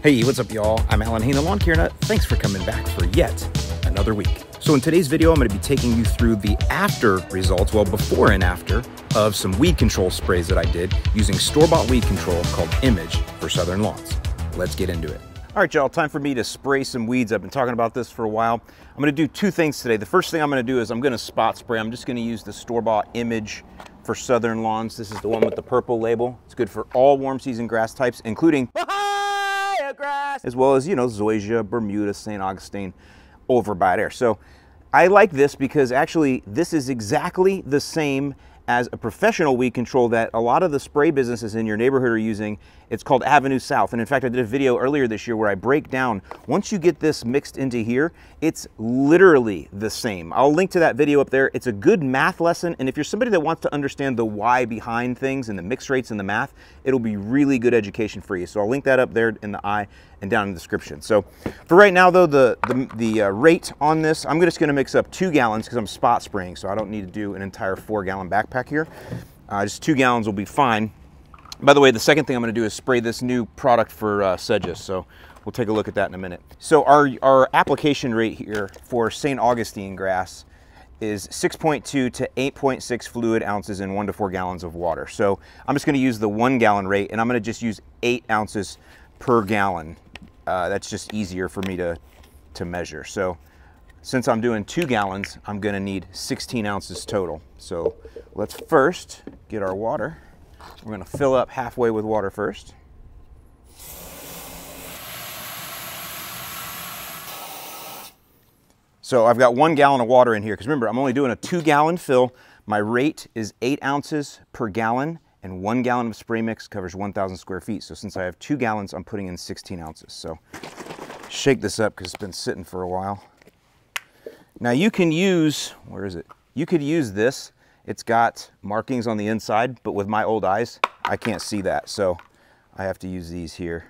Hey, what's up y'all? I'm Allyn Hane, the Lawn Care Nut. Uh, thanks for coming back for yet another week. So in today's video, I'm gonna be taking you through the after results, well, before and after, of some weed control sprays that I did using store-bought weed control called Image for Southern Lawns. Let's get into it. All right, y'all, time for me to spray some weeds. I've been talking about this for a while. I'm gonna do two things today. The first thing I'm gonna do is I'm gonna spot spray. I'm just gonna use the store-bought Image for Southern Lawns. This is the one with the purple label. It's good for all warm season grass types, including grass, as well as, you know, Zoysia, Bermuda, St. Augustine over by there. So I like this because actually this is exactly the same as a professional weed control that a lot of the spray businesses in your neighborhood are using. It's called Avenue South. And in fact, I did a video earlier this year where I break down, once you get this mixed into here, it's literally the same. I'll link to that video up there. It's a good math lesson. And if you're somebody that wants to understand the why behind things and the mix rates and the math, it'll be really good education for you. So I'll link that up there in the eye and down in the description. So for right now though, the, the, the uh, rate on this, I'm just gonna mix up two gallons because I'm spot spraying, so I don't need to do an entire four gallon backpack here. Uh, just two gallons will be fine. By the way, the second thing I'm gonna do is spray this new product for uh, sedges, so we'll take a look at that in a minute. So our, our application rate here for St. Augustine grass is 6.2 to 8.6 fluid ounces in one to four gallons of water. So I'm just gonna use the one gallon rate and I'm gonna just use eight ounces per gallon uh, that's just easier for me to, to measure. So since I'm doing two gallons, I'm gonna need 16 ounces total. So let's first get our water. We're gonna fill up halfway with water first. So I've got one gallon of water in here, because remember, I'm only doing a two gallon fill. My rate is eight ounces per gallon and one gallon of spray mix covers 1,000 square feet. So since I have two gallons, I'm putting in 16 ounces. So shake this up because it's been sitting for a while. Now you can use, where is it? You could use this. It's got markings on the inside, but with my old eyes, I can't see that. So I have to use these here.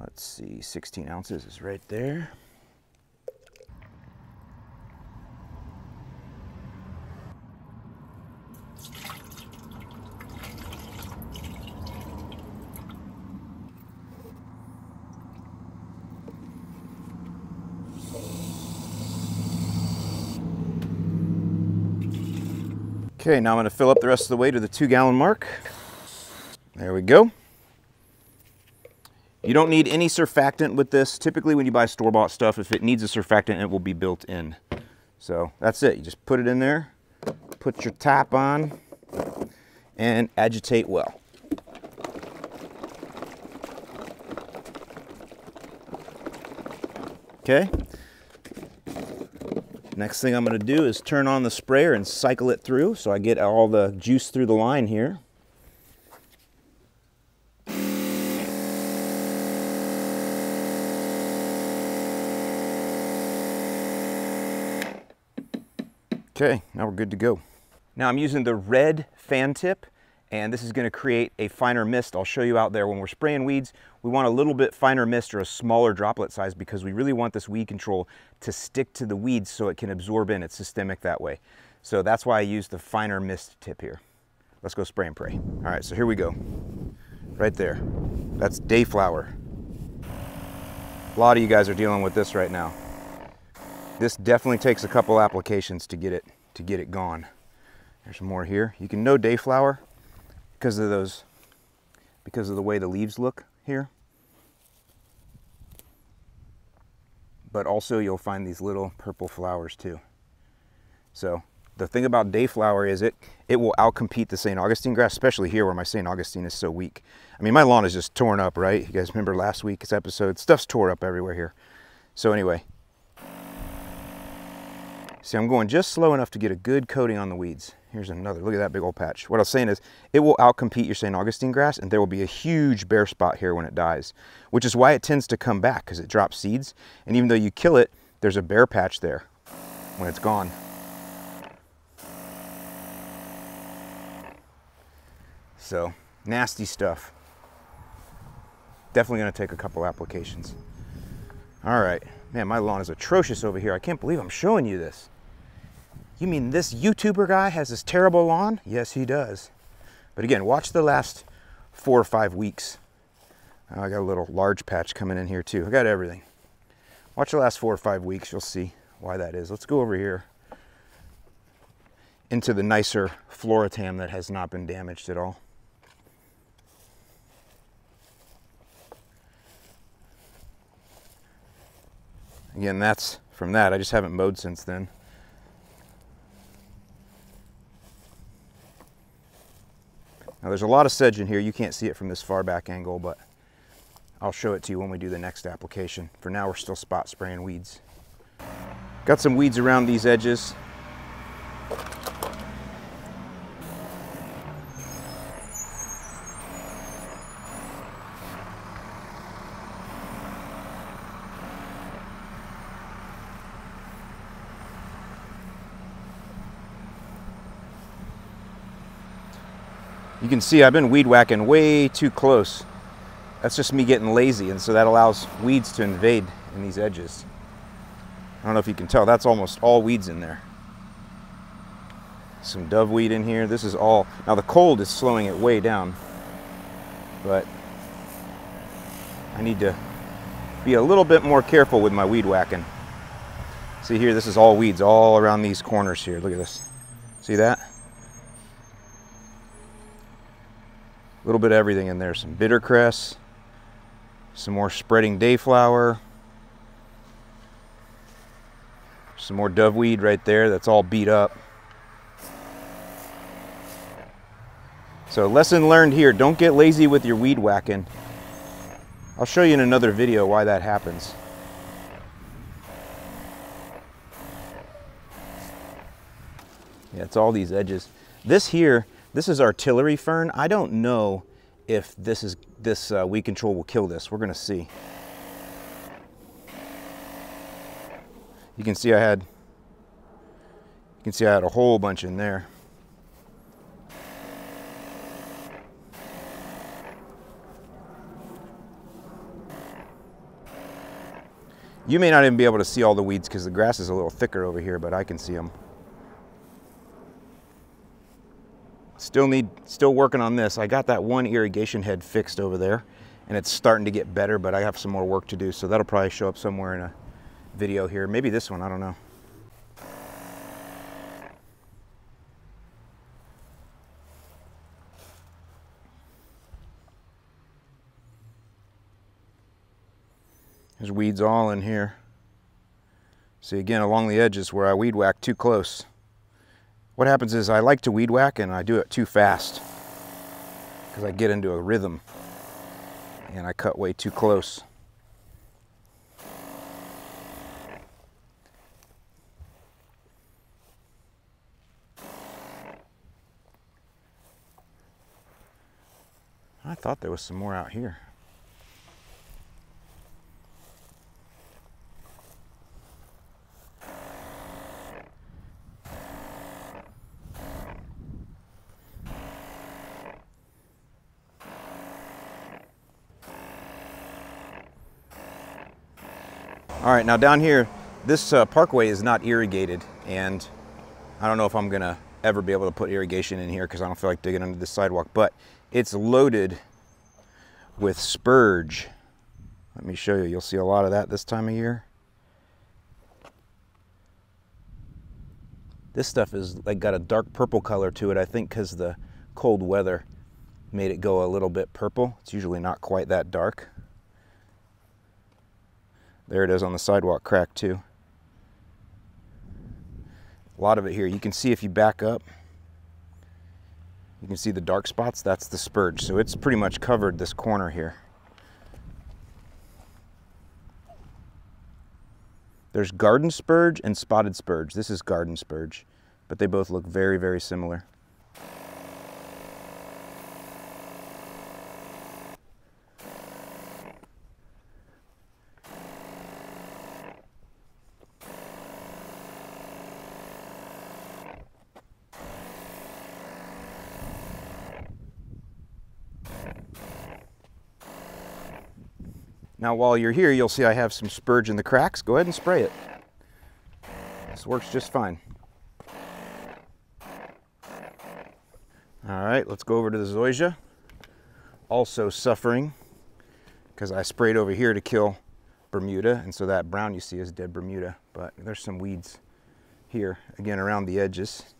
Let's see, 16 ounces is right there. Okay, now I'm gonna fill up the rest of the way to the two gallon mark. There we go. You don't need any surfactant with this. Typically when you buy store-bought stuff, if it needs a surfactant, it will be built in. So that's it, you just put it in there, put your tap on, and agitate well. Okay, Next thing I'm going to do is turn on the sprayer and cycle it through so I get all the juice through the line here. Okay, now we're good to go. Now I'm using the red fan tip and this is going to create a finer mist. I'll show you out there when we're spraying weeds, we want a little bit finer mist or a smaller droplet size because we really want this weed control to stick to the weeds so it can absorb in. It's systemic that way. So that's why I use the finer mist tip here. Let's go spray and pray. All right, so here we go. Right there. That's dayflower. A lot of you guys are dealing with this right now. This definitely takes a couple applications to get it to get it gone. There's more here. You can know dayflower because of those, because of the way the leaves look here. But also you'll find these little purple flowers too. So the thing about dayflower is it it will outcompete the St. Augustine grass, especially here where my St. Augustine is so weak. I mean, my lawn is just torn up, right? You guys remember last week's episode? Stuff's tore up everywhere here. So anyway, see, I'm going just slow enough to get a good coating on the weeds. Here's another, look at that big old patch. What I was saying is it will outcompete your St. Augustine grass and there will be a huge bare spot here when it dies, which is why it tends to come back because it drops seeds. And even though you kill it, there's a bare patch there when it's gone. So nasty stuff. Definitely gonna take a couple applications. All right, man, my lawn is atrocious over here. I can't believe I'm showing you this. You mean this YouTuber guy has this terrible lawn? Yes, he does. But again, watch the last four or five weeks Oh, I got a little large patch coming in here too. I got everything. Watch the last four or five weeks, you'll see why that is. Let's go over here into the nicer Floratam that has not been damaged at all. Again, that's from that. I just haven't mowed since then. Now there's a lot of sedge in here. You can't see it from this far back angle, but I'll show it to you when we do the next application. For now, we're still spot spraying weeds. Got some weeds around these edges. Can see I've been weed whacking way too close. That's just me getting lazy, and so that allows weeds to invade in these edges. I don't know if you can tell, that's almost all weeds in there. Some doveweed in here. This is all, now the cold is slowing it way down, but I need to be a little bit more careful with my weed whacking. See here, this is all weeds all around these corners here. Look at this. See that? A little bit of everything in there. Some bittercress, some more spreading dayflower, some more doveweed right there that's all beat up. So lesson learned here, don't get lazy with your weed whacking. I'll show you in another video why that happens. Yeah, it's all these edges. This here, this is artillery fern. I don't know if this is this uh, weed control will kill this. We're gonna see. You can see I had you can see I had a whole bunch in there. You may not even be able to see all the weeds because the grass is a little thicker over here, but I can see them. Still need, still working on this. I got that one irrigation head fixed over there and it's starting to get better, but I have some more work to do. So that'll probably show up somewhere in a video here. Maybe this one, I don't know. There's weeds all in here. See again, along the edges where I weed whack too close. What happens is I like to weed whack and I do it too fast because I get into a rhythm and I cut way too close. I thought there was some more out here. All right, now down here, this uh, parkway is not irrigated and I don't know if I'm gonna ever be able to put irrigation in here because I don't feel like digging under the sidewalk, but it's loaded with spurge. Let me show you, you'll see a lot of that this time of year. This stuff is like got a dark purple color to it, I think because the cold weather made it go a little bit purple. It's usually not quite that dark. There it is on the sidewalk crack too. A lot of it here. You can see if you back up, you can see the dark spots. That's the spurge. So it's pretty much covered this corner here. There's garden spurge and spotted spurge. This is garden spurge, but they both look very, very similar. Now while you're here, you'll see I have some spurge in the cracks. Go ahead and spray it. This works just fine. All right, let's go over to the zoysia. Also suffering because I sprayed over here to kill Bermuda, and so that brown you see is dead Bermuda. But there's some weeds here, again, around the edges.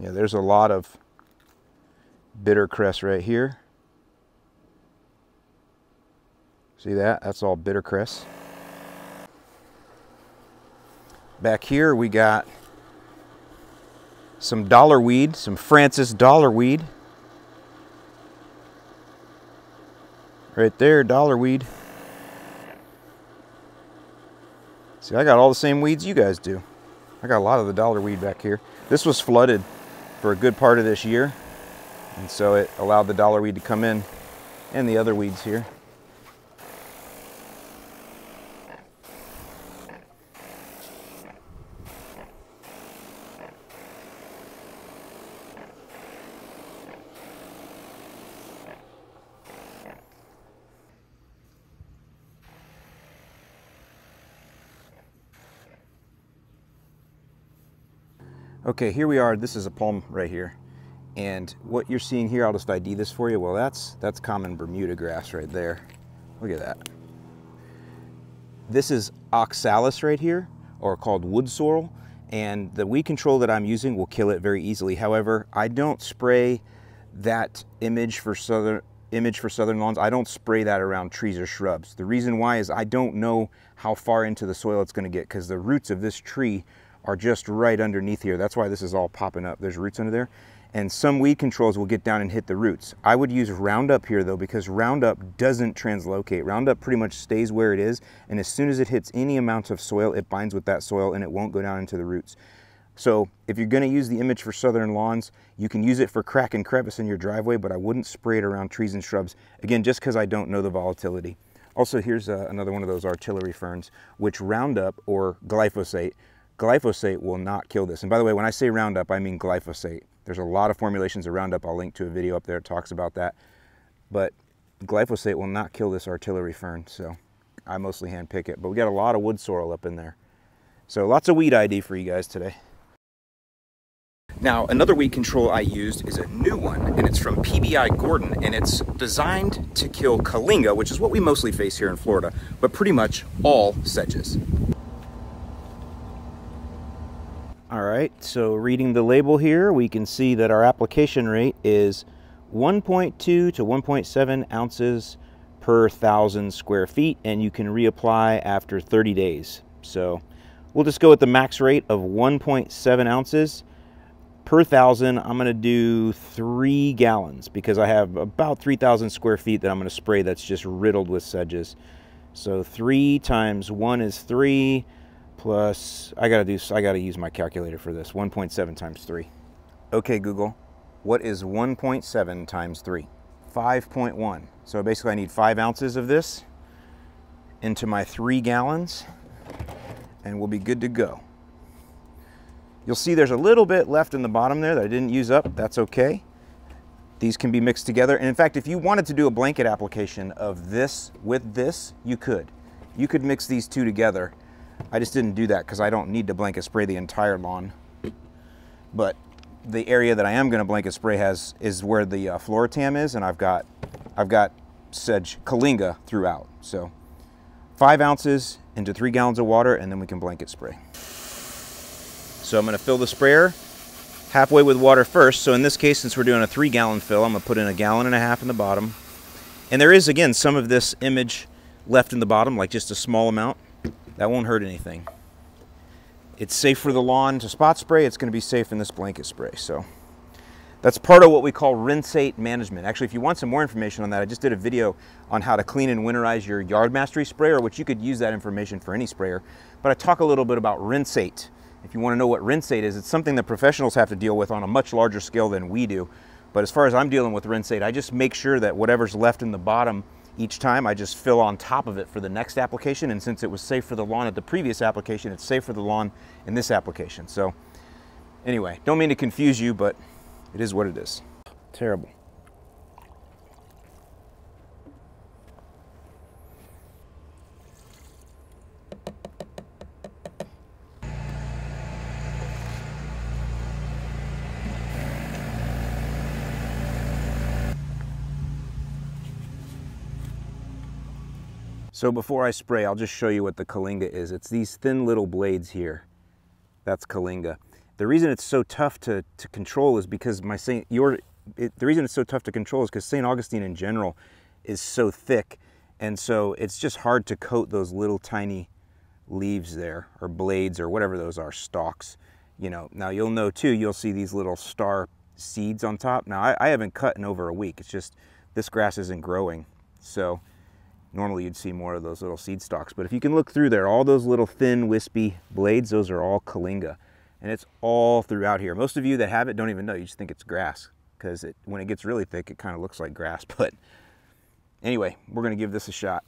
Yeah, there's a lot of bitter cress right here. See that? That's all bitter cress. Back here we got some dollar weed, some Francis dollar weed. Right there, dollar weed. See, I got all the same weeds you guys do. I got a lot of the dollar weed back here. This was flooded for a good part of this year. And so it allowed the dollar weed to come in and the other weeds here. Okay, here we are. This is a palm right here. And what you're seeing here, I'll just ID this for you. Well, that's, that's common Bermuda grass right there. Look at that. This is oxalis right here, or called wood sorrel. And the weed control that I'm using will kill it very easily. However, I don't spray that image for southern image for southern lawns. I don't spray that around trees or shrubs. The reason why is I don't know how far into the soil it's gonna get because the roots of this tree are just right underneath here. That's why this is all popping up. There's roots under there. And some weed controls will get down and hit the roots. I would use Roundup here though because Roundup doesn't translocate. Roundup pretty much stays where it is and as soon as it hits any amount of soil, it binds with that soil and it won't go down into the roots. So if you're gonna use the image for southern lawns, you can use it for crack and crevice in your driveway, but I wouldn't spray it around trees and shrubs. Again, just because I don't know the volatility. Also, here's uh, another one of those artillery ferns, which Roundup or glyphosate Glyphosate will not kill this. And by the way, when I say Roundup, I mean glyphosate. There's a lot of formulations of Roundup. I'll link to a video up there that talks about that. But glyphosate will not kill this artillery fern, so I mostly hand pick it. But we got a lot of wood sorrel up in there. So lots of weed ID for you guys today. Now, another weed control I used is a new one, and it's from PBI Gordon, and it's designed to kill Kyllinga, which is what we mostly face here in Florida, but pretty much all sedges. All right, so reading the label here, we can see that our application rate is 1.2 to 1.7 ounces per thousand square feet, and you can reapply after 30 days. So we'll just go with the max rate of 1.7 ounces per thousand. I'm gonna do three gallons because I have about 3,000 square feet that I'm gonna spray that's just riddled with sedges. So three times one is three, plus, I gotta do, I gotta use my calculator for this, 1.7 times three. Okay, Google, what is 1.7 times three? 5.1. So basically I need five ounces of this into my three gallons and we'll be good to go. You'll see there's a little bit left in the bottom there that I didn't use up. That's okay. These can be mixed together. And in fact, if you wanted to do a blanket application of this with this, you could. You could mix these two together I just didn't do that because I don't need to blanket spray the entire lawn. But the area that I am going to blanket spray has is where the uh, Floratam is, and I've got I've got sedge kyllinga throughout. So five ounces into three gallons of water, and then we can blanket spray. So I'm going to fill the sprayer halfway with water first. So in this case, since we're doing a three gallon fill, I'm going to put in a gallon and a half in the bottom. And there is, again, some of this image left in the bottom, like just a small amount. That won't hurt anything. It's safe for the lawn to spot spray. It's going to be safe in this blanket spray. So that's part of what we call rinsate management. Actually, if you want some more information on that, I just did a video on how to clean and winterize your yard mastery sprayer, which you could use that information for any sprayer. But I talk a little bit about rinsate. If you want to know what rinsate is, it's something that professionals have to deal with on a much larger scale than we do. But as far as I'm dealing with rinsate, I just make sure that whatever's left in the bottom each time I just fill on top of it for the next application and since it was safe for the lawn at the previous application, it's safe for the lawn in this application. So anyway, don't mean to confuse you, but it is what it is. Terrible. So before I spray, I'll just show you what the Kyllinga is. It's these thin little blades here. That's Kyllinga. The reason it's so tough to, to control is because my Saint, your, it, the reason it's so tough to control is because St. Augustine in general is so thick. And so it's just hard to coat those little tiny leaves there or blades or whatever those are, stalks. You know, now you'll know too, you'll see these little star seeds on top. Now I, I haven't cut in over a week. It's just this grass isn't growing. So normally you'd see more of those little seed stalks. But if you can look through there, all those little thin wispy blades, those are all Kyllinga. and it's all throughout here. Most of you that have it don't even know. You just think it's grass because it, when it gets really thick, it kind of looks like grass. But anyway, we're going to give this a shot.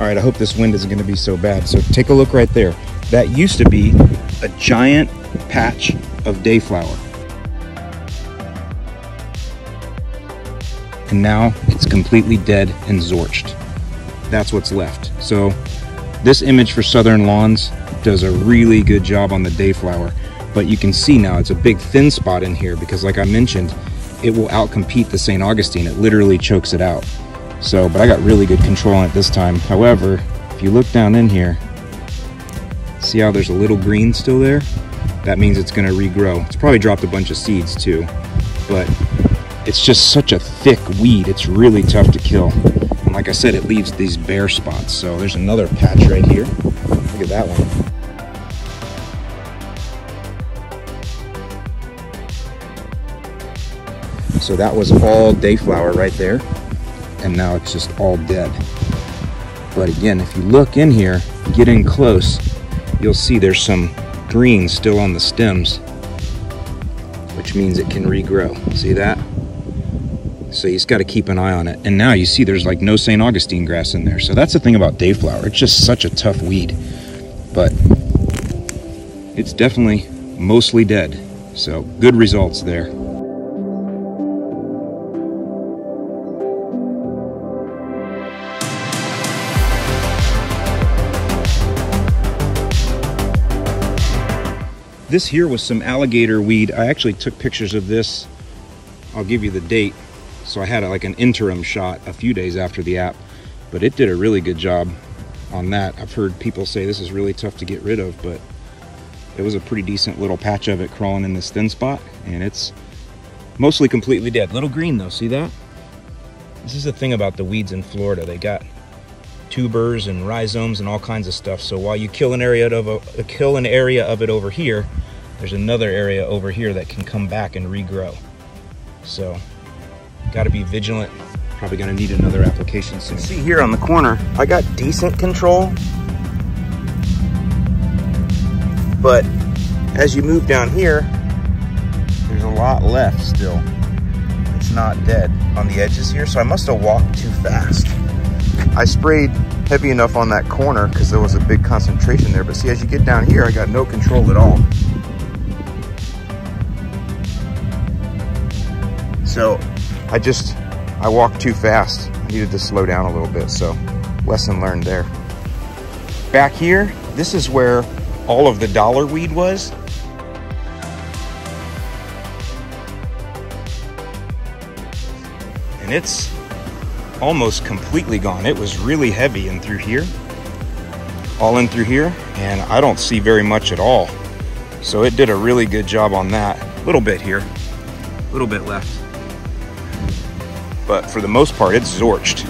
All right, I hope this wind isn't going to be so bad. So take a look right there. That used to be a giant patch of dayflower. And now it's completely dead and zorched. That's what's left. So this image for Southern Lawns does a really good job on the dayflower. But you can see now it's a big thin spot in here because like I mentioned, it will outcompete the St. Augustine. It literally chokes it out. So, but I got really good control on it this time. However, if you look down in here, see how there's a little green still there? That means it's gonna regrow. It's probably dropped a bunch of seeds too, but it's just such a thick weed. It's really tough to kill. And like I said, it leaves these bare spots. So there's another patch right here. Look at that one. So that was all dayflower right there and now it's just all dead. But again, if you look in here, get in close, you'll see there's some green still on the stems, which means it can regrow. See that? So you just got to keep an eye on it. And now you see there's like no St. Augustine grass in there. So that's the thing about dayflower. It's just such a tough weed. But it's definitely mostly dead. So good results there. This here was some alligator weed. I actually took pictures of this. I'll give you the date. So I had uh, like an interim shot a few days after the app, but it did a really good job on that. I've heard people say this is really tough to get rid of, but it was a pretty decent little patch of it crawling in this thin spot, and it's mostly completely dead. Little green though, see that? This is the thing about the weeds in Florida. They got tubers and rhizomes and all kinds of stuff. So while you kill an area of a, kill an area of it over here, there's another area over here that can come back and regrow. So got to be vigilant. Probably going to need another application soon. See here on the corner, I got decent control. But as you move down here, there's a lot left still. It's not dead on the edges here, so I must have walked too fast. I sprayed heavy enough on that corner because there was a big concentration there. But see, as you get down here, I got no control at all. So I just, I walked too fast. I needed to slow down a little bit. So lesson learned there. Back here, this is where all of the dollar weed was. And it's almost completely gone. It was really heavy in through here, all in through here, and I don't see very much at all. So it did a really good job on that. A little bit here, a little bit left. But for the most part, it's zorched.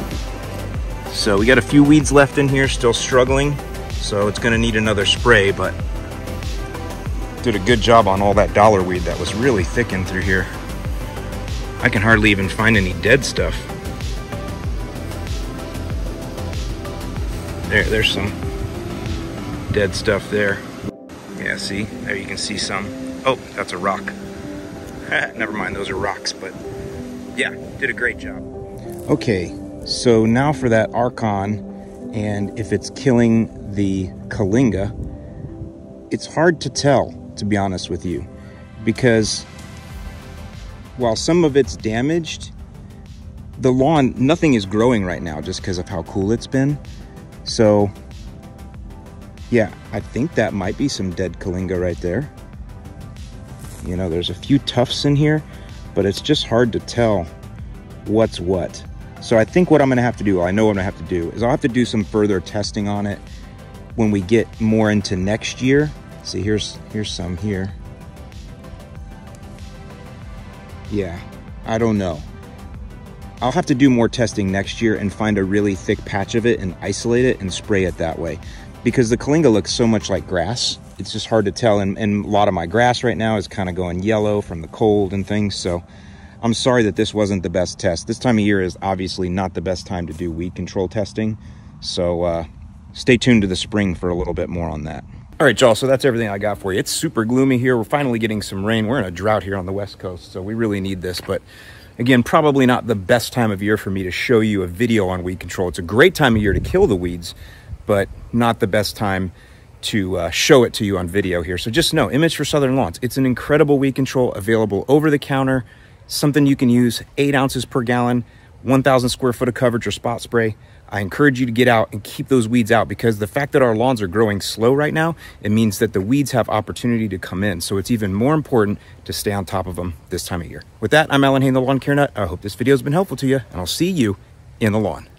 So we got a few weeds left in here, still struggling. So it's gonna need another spray, but did a good job on all that dollar weed that was really thick in through here. I can hardly even find any dead stuff. There, there's some dead stuff there. Yeah, see? There you can see some. Oh, that's a rock. Never mind, those are rocks, but yeah, did a great job. Okay, so now for that Arkon, and if it's killing the Kyllinga, it's hard to tell, to be honest with you, because while some of it's damaged, the lawn, nothing is growing right now just because of how cool it's been. So, yeah, I think that might be some dead Kyllinga right there. You know, there's a few tufts in here, but it's just hard to tell what's what. So I think what I'm gonna have to do, I know what I'm gonna have to do, is I'll have to do some further testing on it when we get more into next year. See, here's here's some here. Yeah, I don't know. I'll have to do more testing next year and find a really thick patch of it and isolate it and spray it that way. Because the Kyllinga looks so much like grass, it's just hard to tell. And, and a lot of my grass right now is kind of going yellow from the cold and things. So I'm sorry that this wasn't the best test. This time of year is obviously not the best time to do weed control testing. So uh, stay tuned to the spring for a little bit more on that. All right, y'all, so that's everything I got for you. It's super gloomy here. We're finally getting some rain. We're in a drought here on the West Coast, so we really need this. But again, probably not the best time of year for me to show you a video on weed control. It's a great time of year to kill the weeds, but not the best time to uh, show it to you on video here. So just know, Image for Southern Lawns. It's an incredible weed control available over the counter, something you can use, eight ounces per gallon, 1,000 square foot of coverage or spot spray. I encourage you to get out and keep those weeds out because the fact that our lawns are growing slow right now, it means that the weeds have opportunity to come in. So it's even more important to stay on top of them this time of year. With that, I'm Allyn Hane, the Lawn Care Nut. I hope this video has been helpful to you, and I'll see you in the lawn.